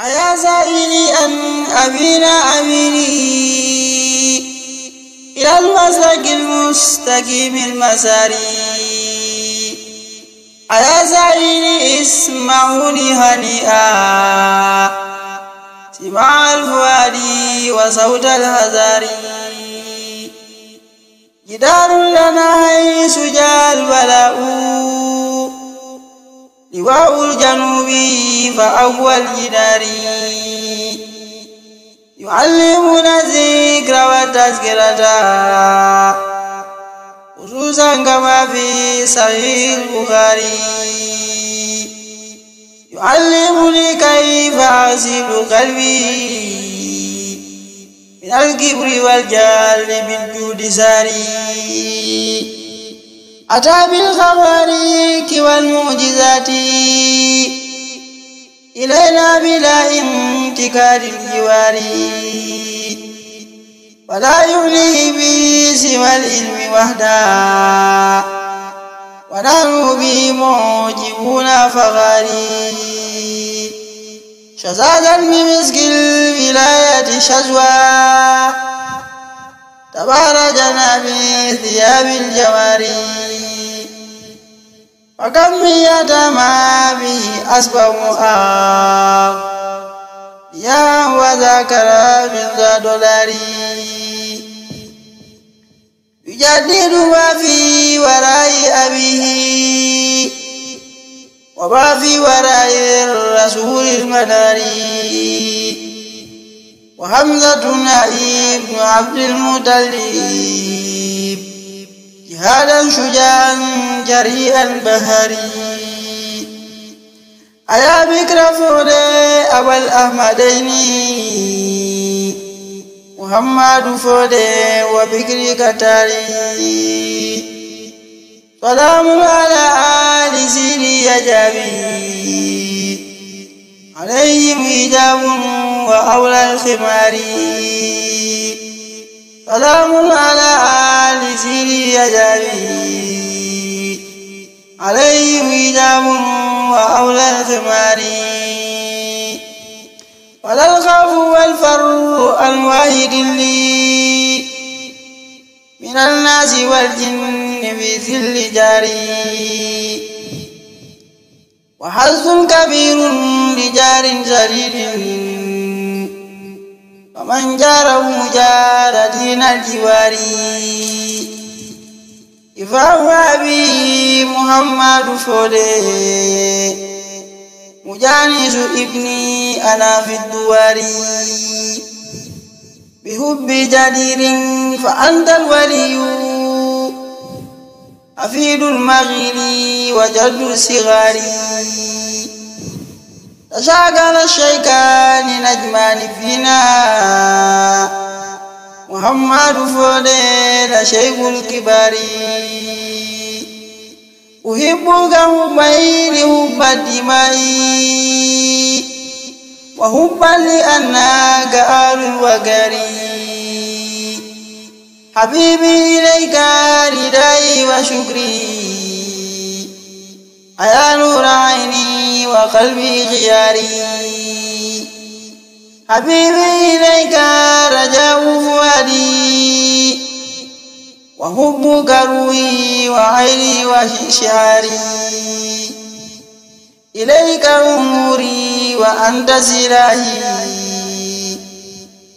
أيا سائلي أن أبينا أبيني إلى المسلك المستقيم المساري أيا سائلي اسمعوني هنيئا. سمع الفؤاد وصوت الهزاري. جدار لنا حيث جاء البلاء. لواء الجنوب فأول جدار يعلمنا الذكر والتذكرة. خصوصا كما في صحيح البخاري. يعلمني كيف أسيب قلبي من الكبر والجهل بالجود ساري. أتى بالخوارق إلينا بلا انتكار الجوار. ولا يغنيه به سوى العلم وحده. ونحن به معجبون فغاري. شزازا بمسك الولاية شزوى تبارجنا بثياب الجواري. وكم يتمى به أسبابها يا وذكر من دولاري يجدد ما في وراء أبيه. وما في وراء الرسول المداري وحمزة ابن عبد المطلب جهادا شجاعا جريئا بهري أيا بكر فود أبا الأحمدين؟ محمد فود وبكر كتاري سلام على آل سيدي يجابي. عليهم حجاب وأولى الخمار. سلام على آل يجابي عليهم حجاب وأولى الخمار ولا الخوف والفر الواحد لي من الناس والجن في ذل جاري. وحظ كبير لجار سديد ومن جاره جار دين الجوار إفاه أبي محمد فولي مجانس ابني أنا في الدوار بحب جدير فأنت الولي. أفيد المغير وجد الصغار. تشاكل الشيكان نجمان فينا. محمد فوديل شيخ الكبار أحبك حبين حب الدماء وحبا لأنك آل الوقري حبيبي إليك ردائي وشكري أيا نور عيني وقلبي خياري حبيبي إليك رجاء فؤادي وحبك روحي وعيني وشعري إليك أموري وأنت سلاحي.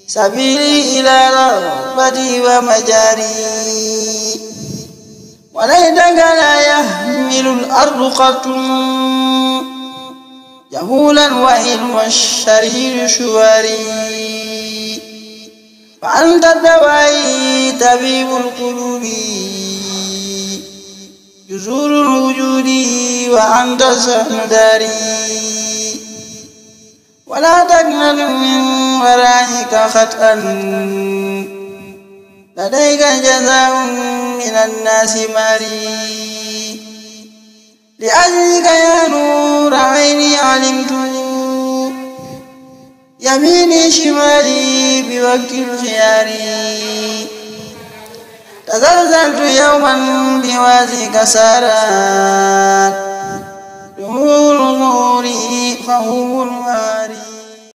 سبيلي إلى رغبتي ومجاري. وليتك لا يحمل الأرض قط جهولا وإلم الشرير شواري فأنت الدواء طبيب القلوب. جزور الوجود وأنت سهل داري. ولا تجمل من ورائك خطأ. لديك جزاء من الناس ماري. لأجلك يا يميني شمالي بوقت الخيار. تزلزلت يوما بوازيك سارات دموع ظهوري فهو الواري.